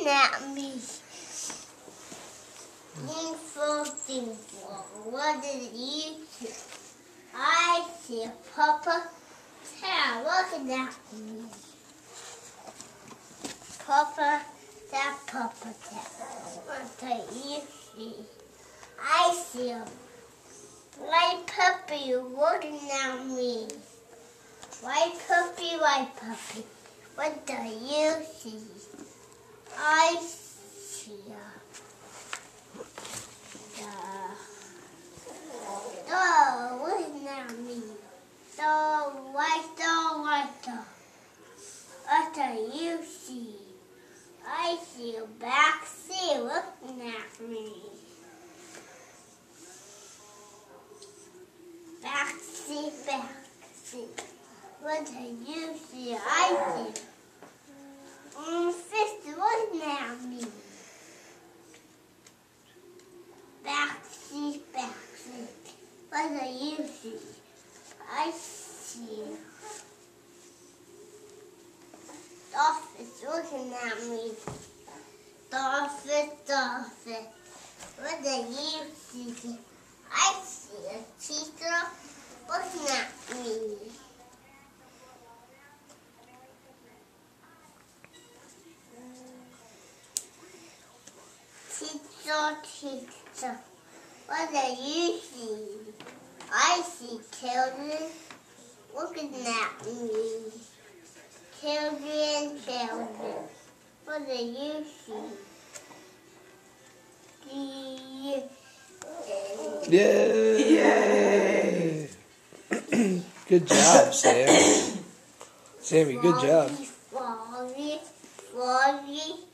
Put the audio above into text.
looking at me. In floating what did you see? I see Papa Bear looking at me. Papa, that Papa Bear. What do you see? I see a white puppy looking at me. White puppy, white puppy. What do you see? I see the dog looking at me. The white dog, white dog. What do you see? I see a black sea looking at me. Back sea, back sea. What do you see? I see. Um, fish looking at me. Back sea, back sea. What do you see? I see. Dolphins looking at me. Dolphin, dolphin. What do you see? I see a cheetah looking at me. Cheetah, cheetah. What do you see? I see children looking at me. Children, children. What do you see? Do you Yay! good job, Sam. Sammy, good job. Froggy, froggy,